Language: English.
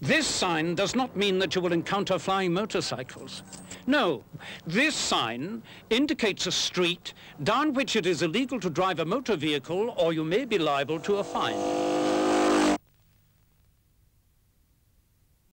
This sign does not mean that you will encounter flying motorcycles. No, this sign indicates a street down which it is illegal to drive a motor vehicle or you may be liable to a fine.